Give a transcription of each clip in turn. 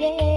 love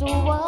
you, and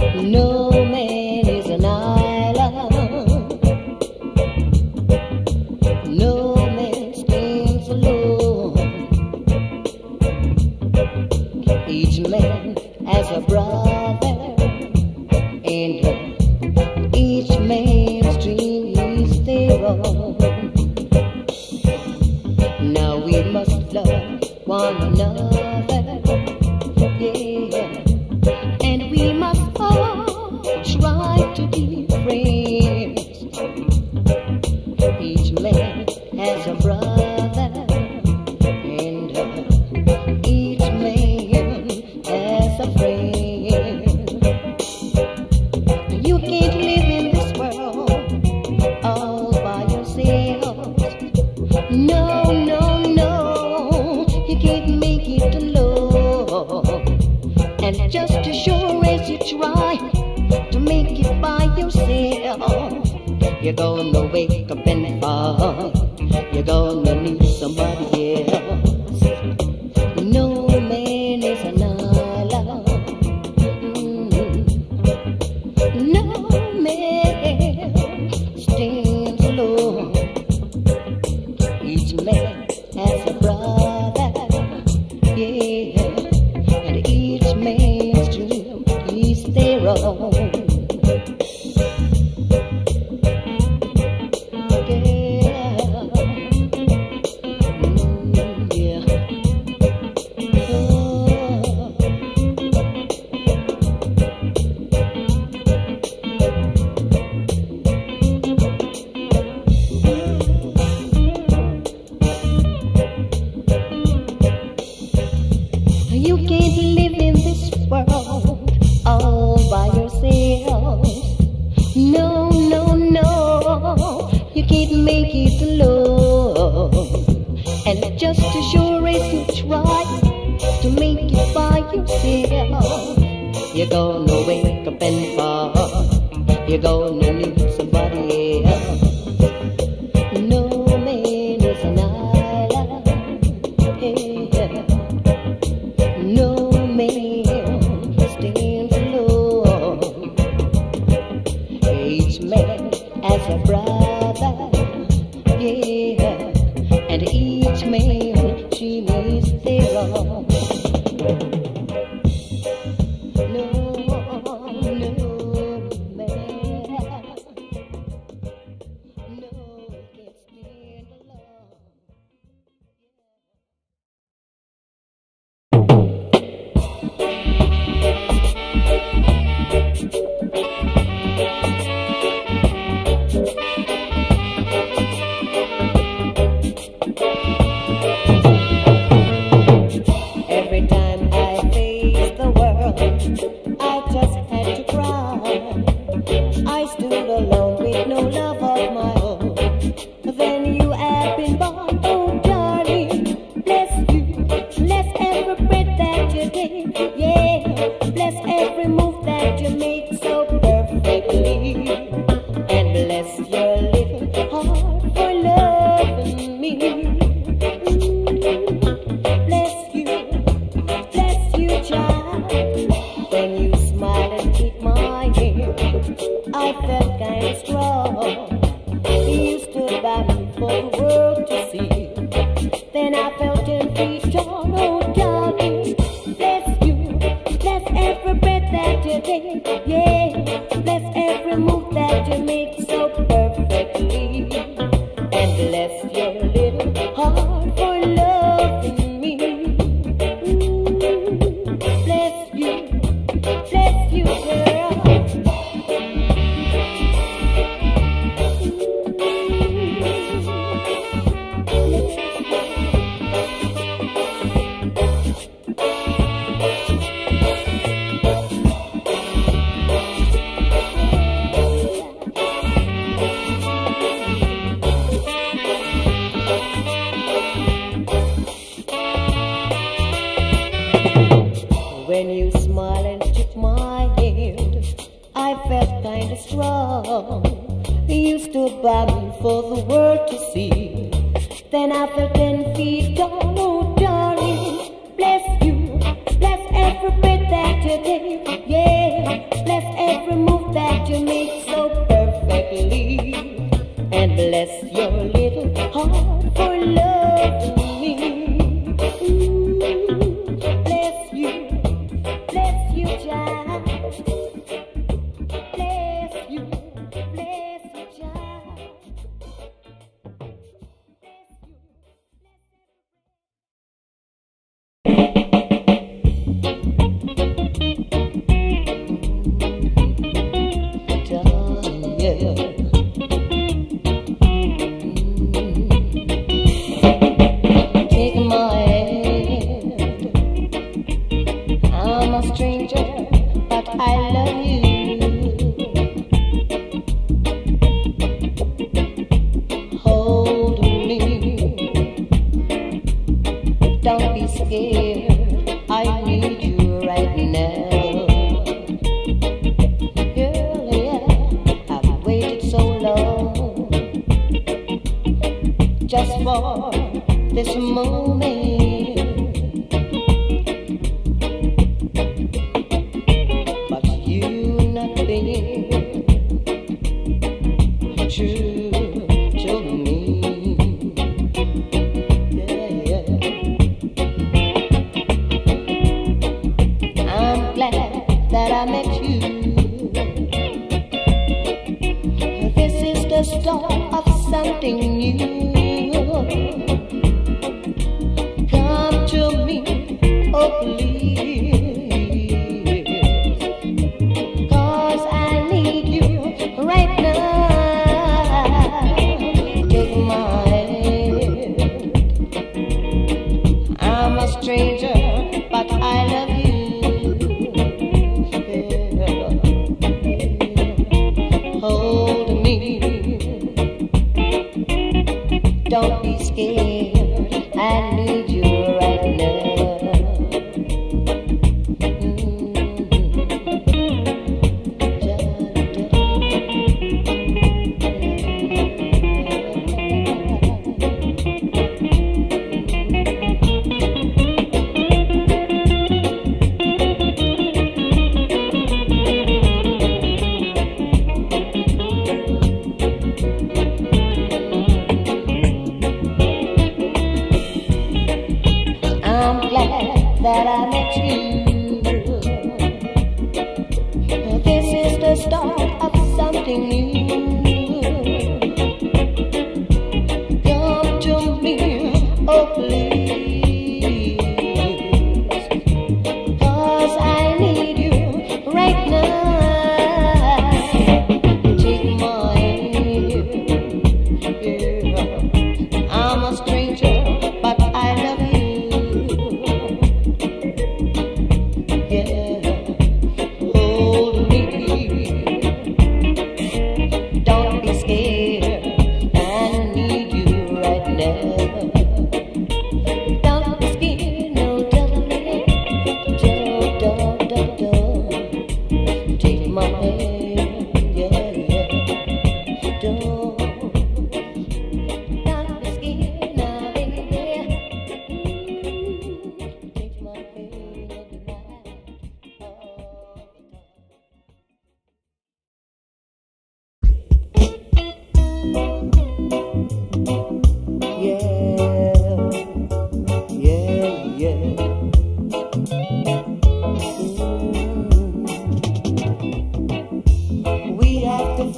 No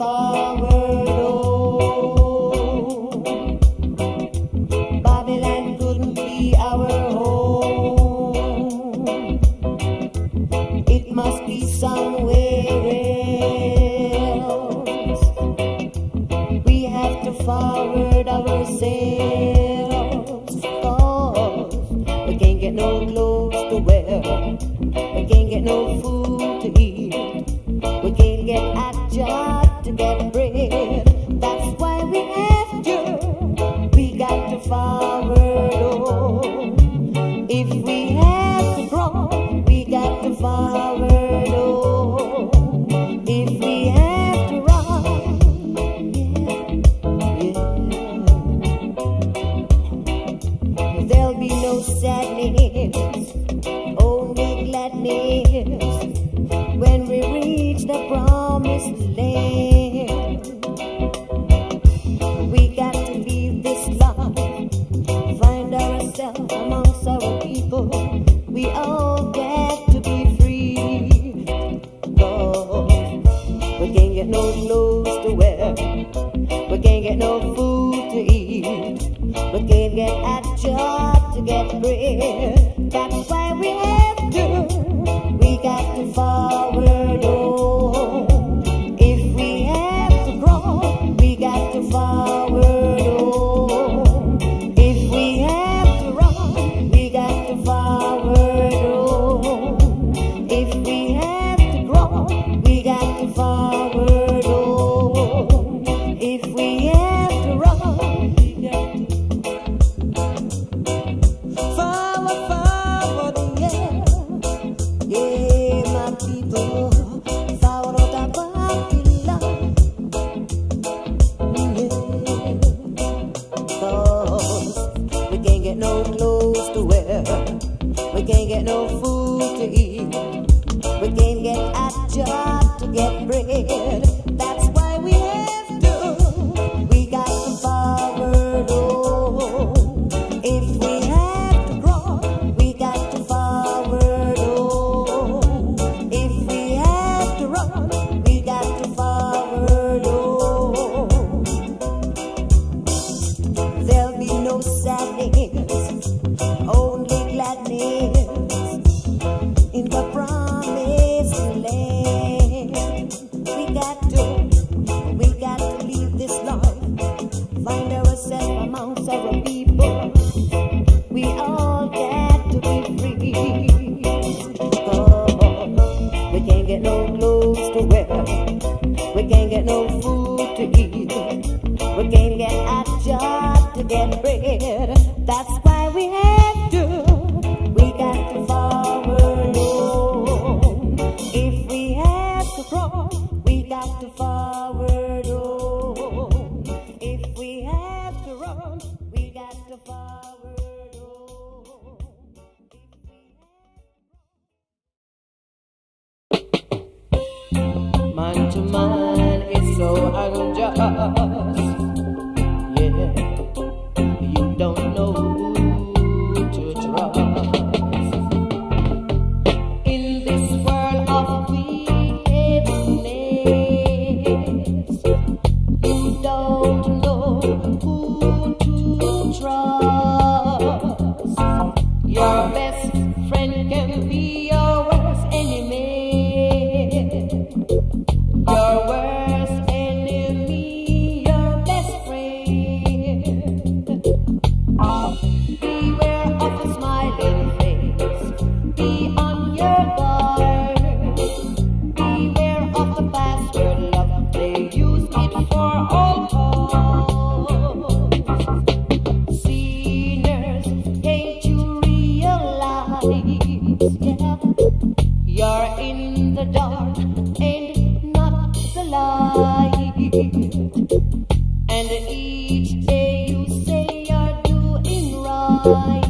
In this And each day you say you're doing right.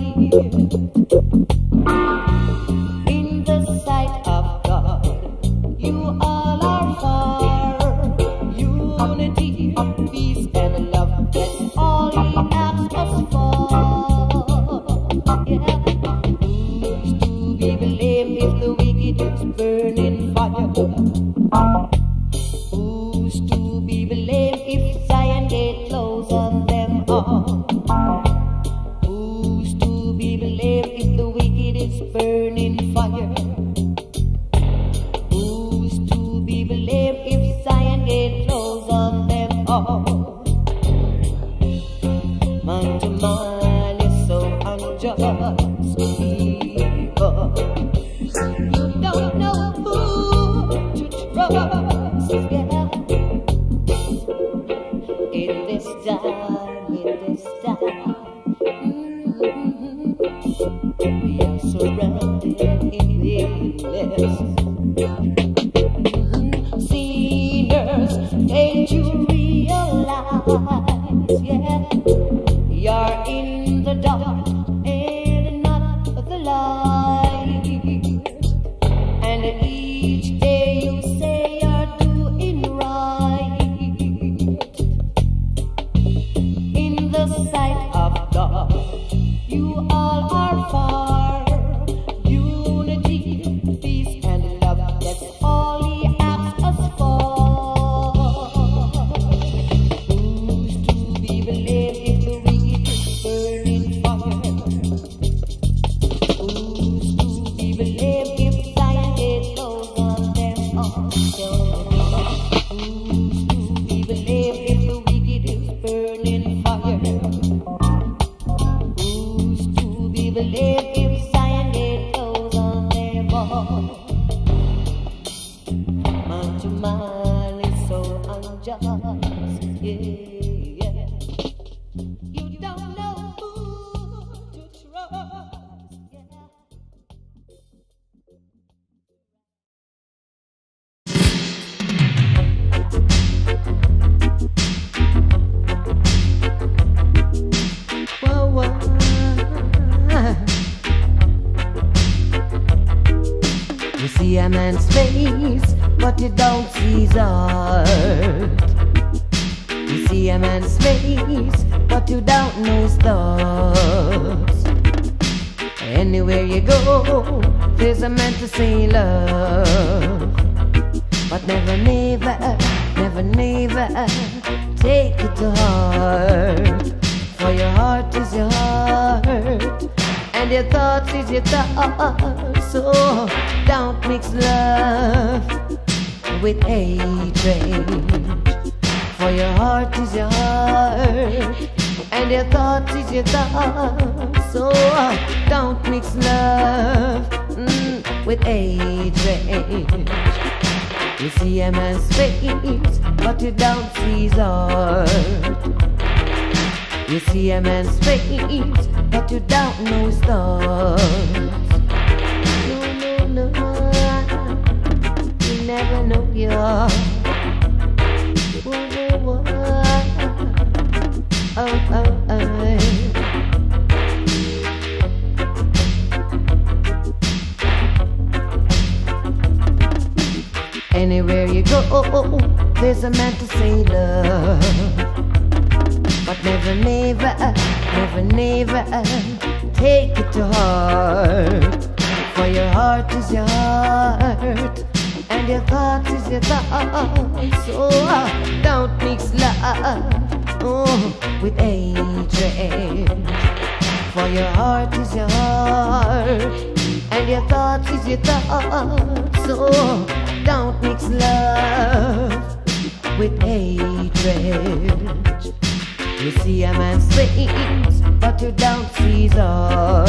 家 always meant to see love. But never, never, never, never take it to heart. For your heart is your heart, and your thoughts is your thoughts. So don't mix love with hatred. For your heart is your heart. And your thoughts is your thoughts, so don't mix love. Mm with age. You see a man's face, but you don't see his heart. You see a man's face, but you don't know his thoughts. No, no, no, you never know your. Oh, oh, oh. Anywhere you go, there's a man to say love. But never, never, never, never take it to heart. For your heart is your heart, and your thoughts is your thoughts. So uh, don't mix love oh, with hatred. For your heart is your heart, and your thoughts is your thoughts. So oh, don't mix love with hatred. You see a man's sings, but you don't see his heart.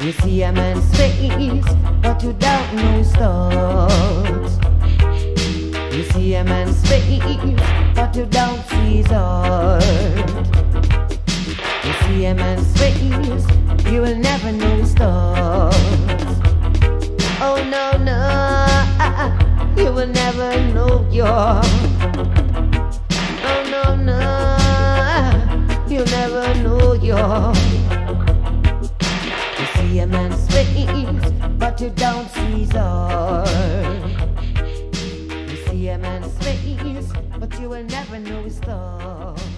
You see a man's face, but you don't know his thoughts. You see a man's face, but you don't see his heart. You see a man's face, you will never know his thoughts. Oh no no, uh-uh. you will never know your. Oh no no, uh-uh. you'll never know your. You see a man's face, but you don't see his heart. You see a man's face, but you will never know his thoughts.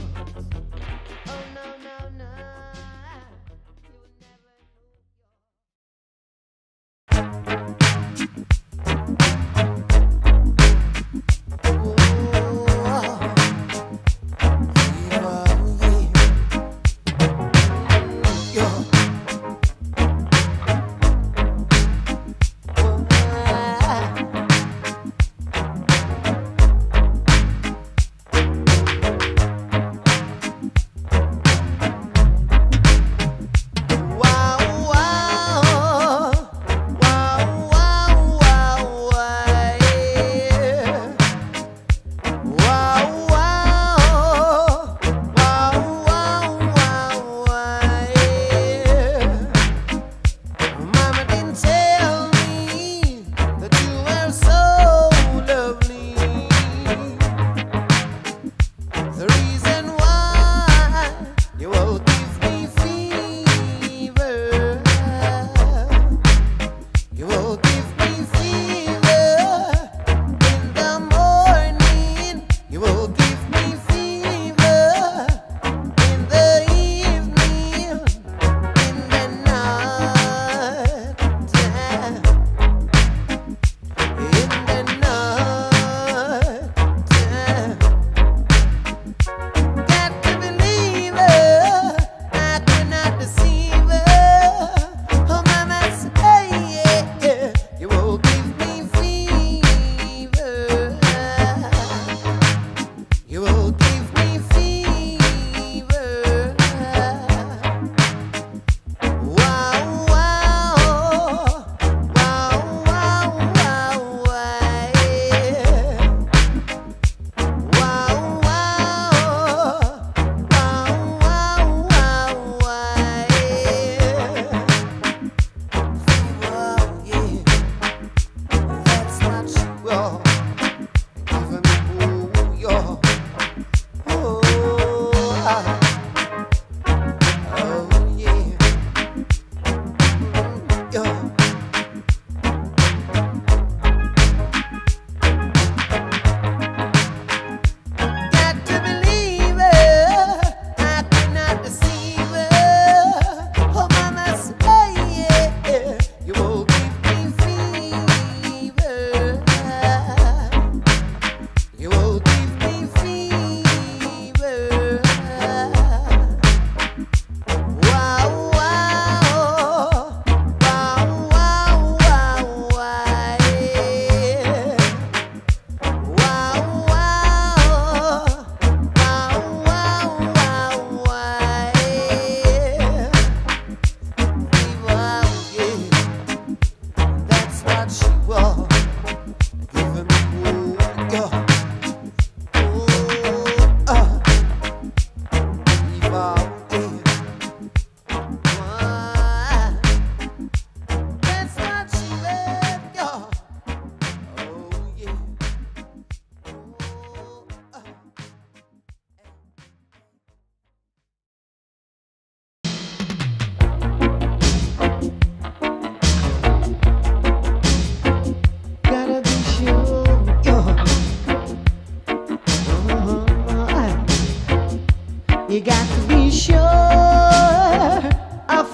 You got to be sure of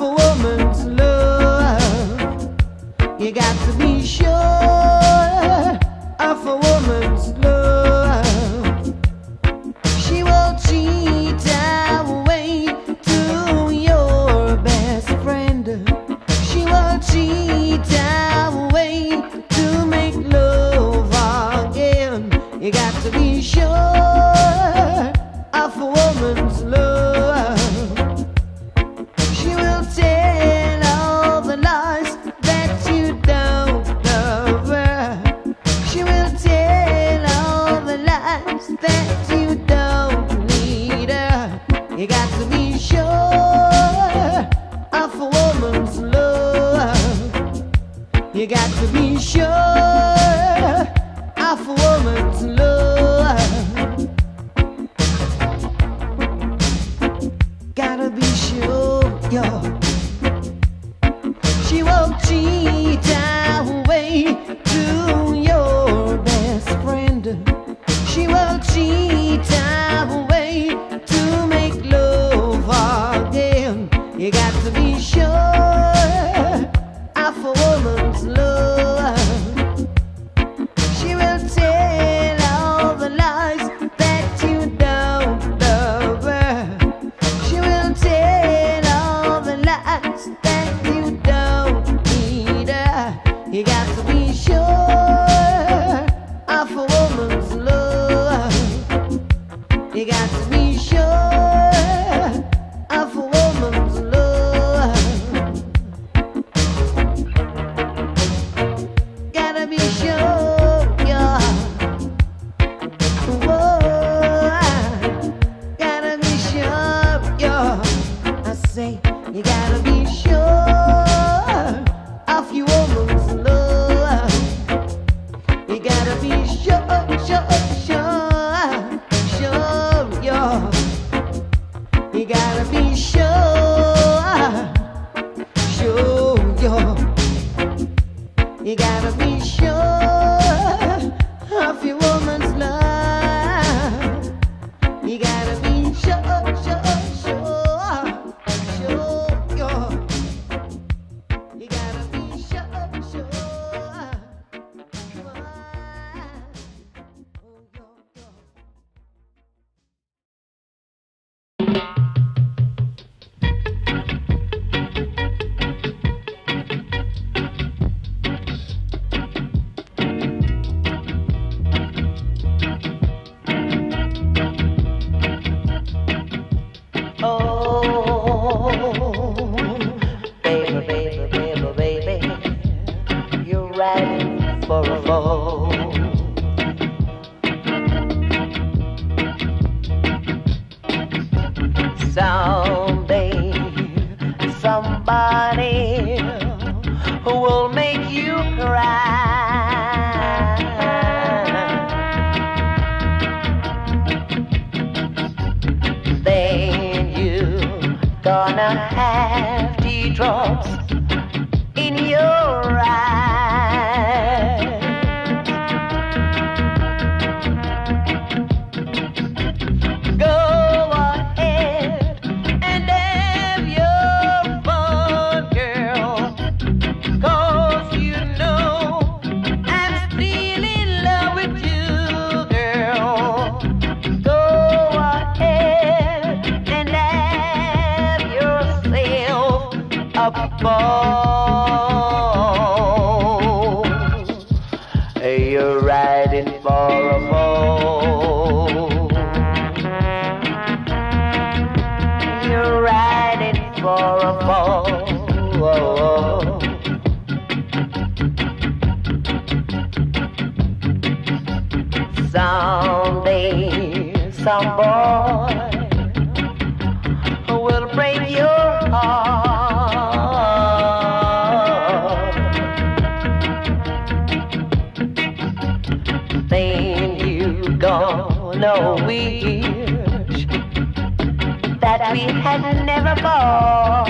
a woman's love. You got to Someday, some boy will break your heart. Then you gonna wish that we had never born.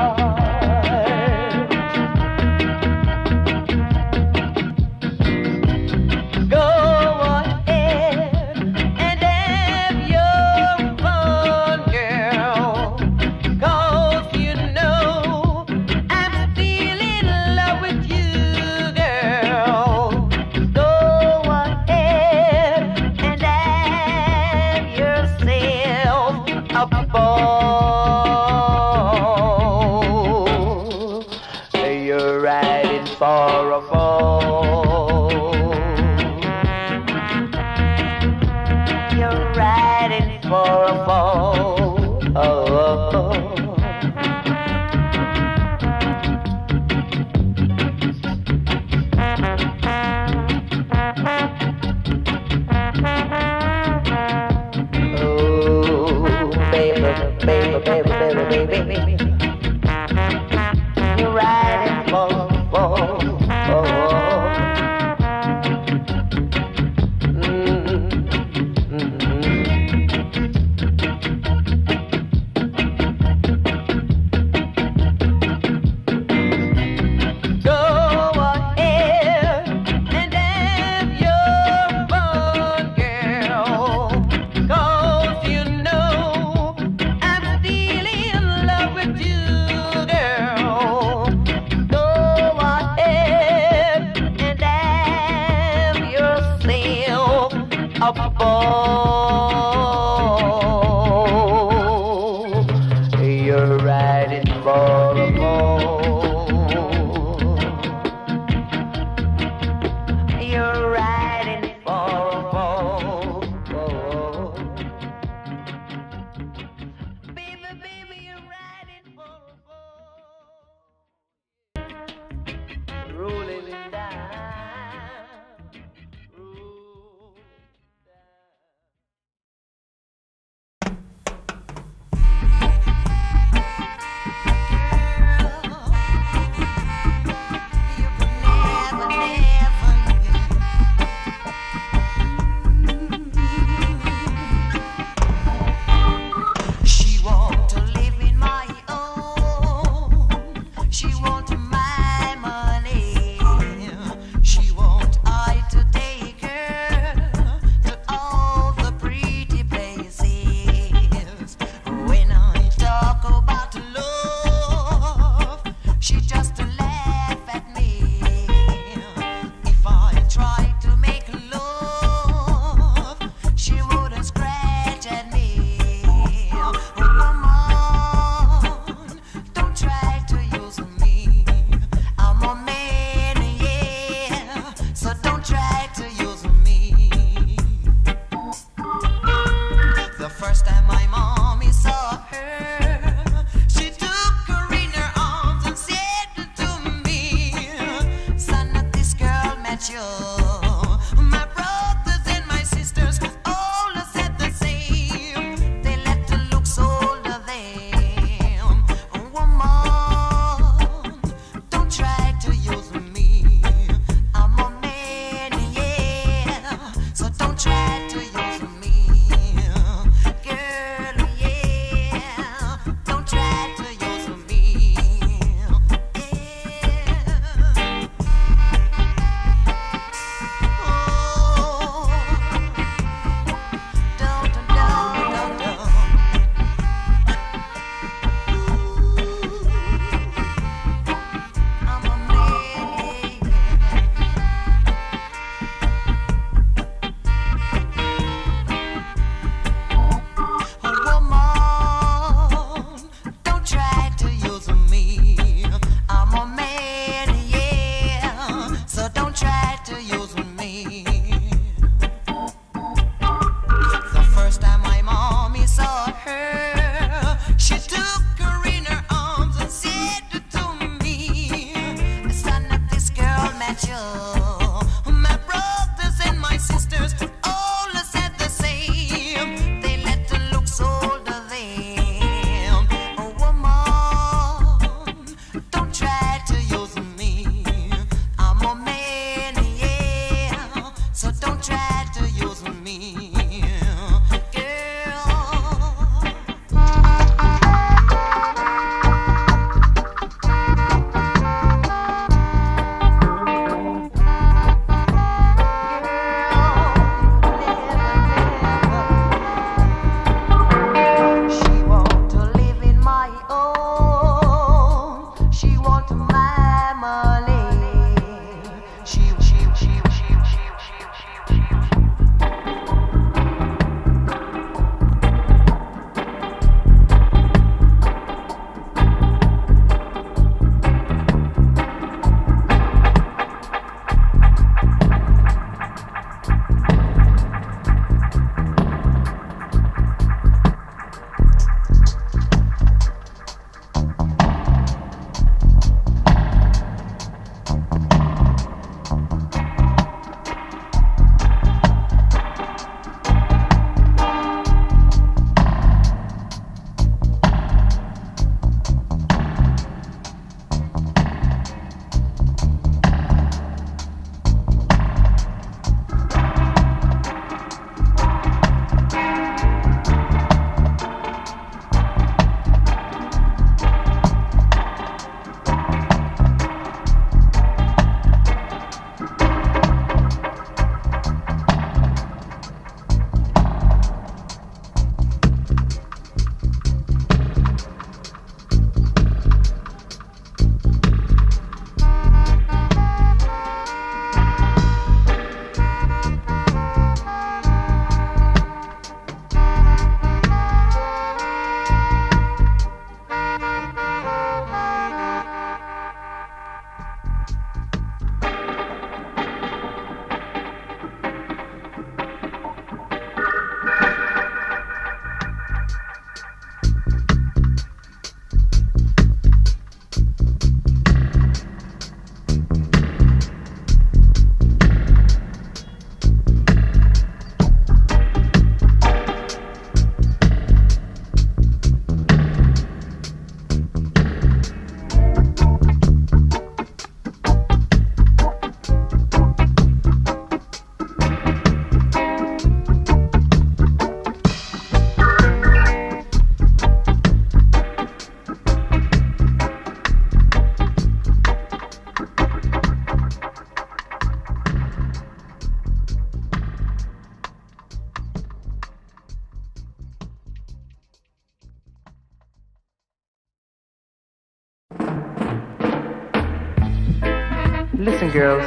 Girls,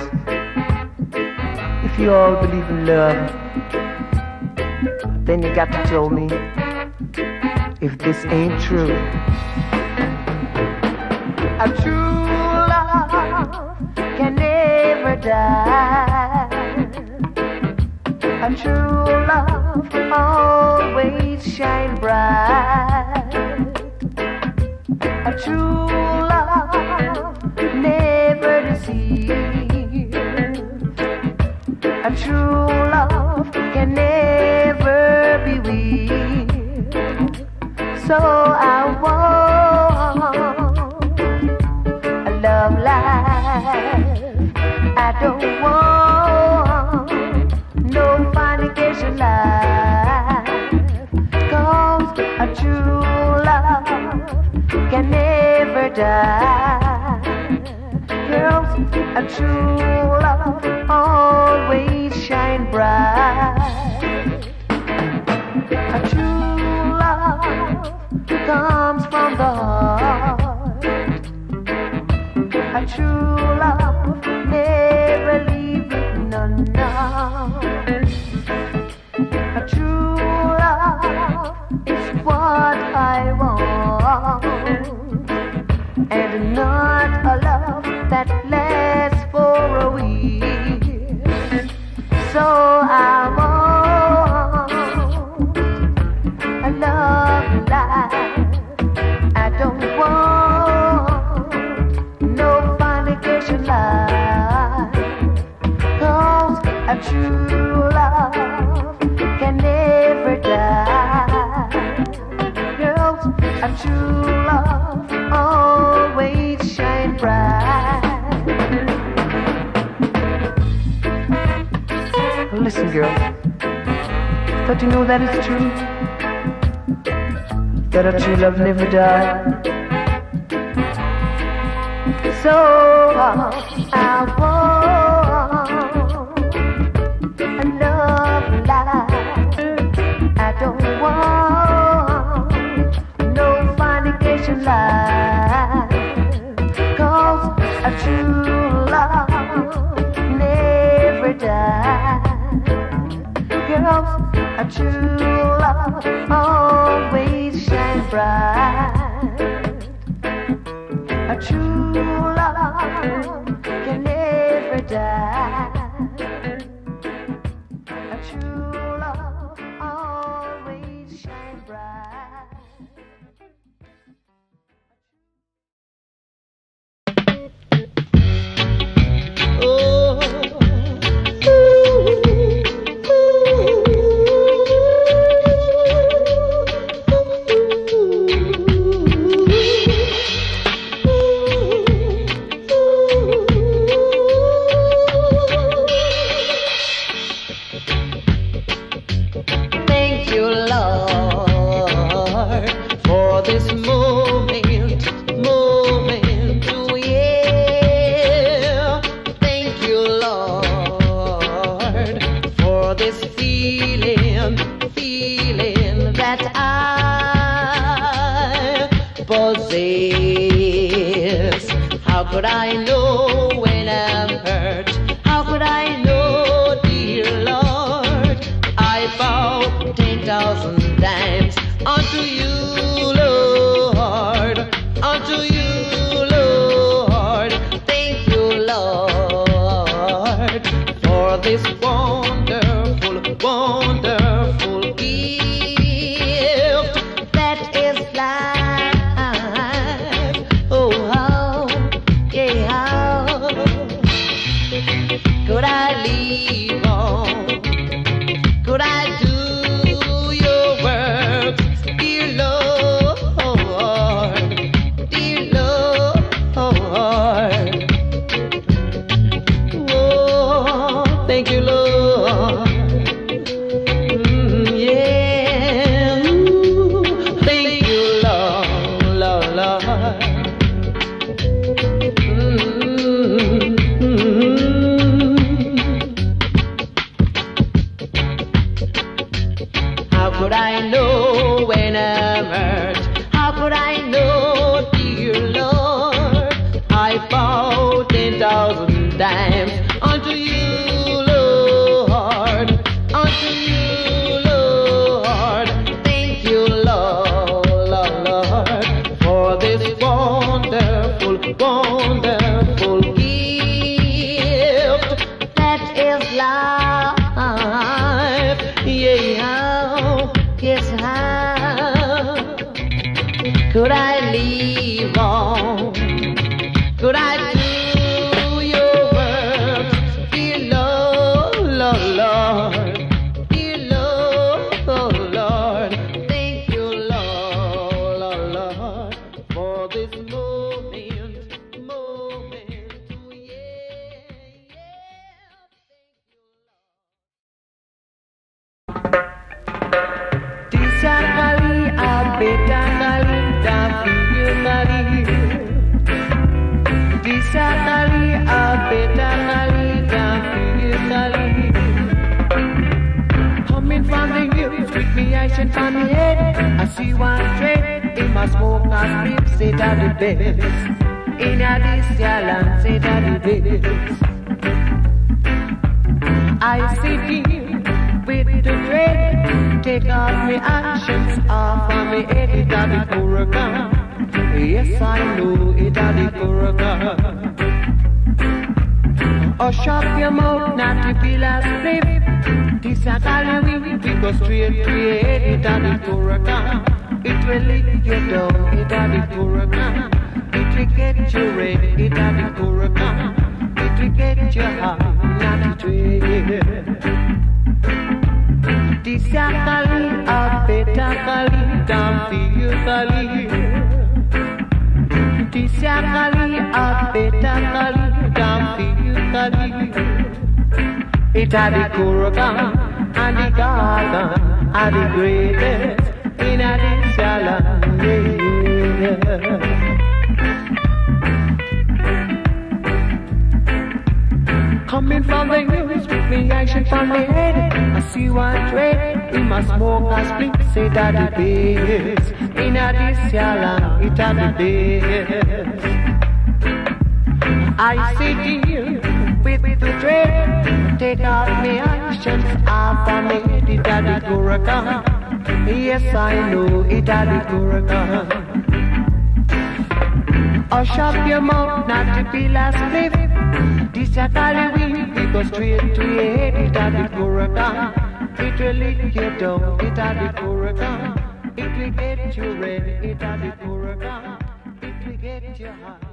if you all believe in love, then you got to tell me if this ain't true. A true a true love can never die. Girls, a true love always shine bright. A true love comes from the heart. A true love But you know that it's true. That our true love never died So uh, guess how could I Daddy Kurokan and the garden are the greatest in this land. Coming from the news with me I should find the head. I see one trade, in my smoke a split, say that the base. In a this yalan, it are the base. I see Take out me actions off of me. It a the. Yes, I know it a the hurricane. Hush up your mouth, not to be last slip. This a Halloween, we go straight to your head. It a the. It will lick you down. It a the. It will get you red. It a the. It will get you high,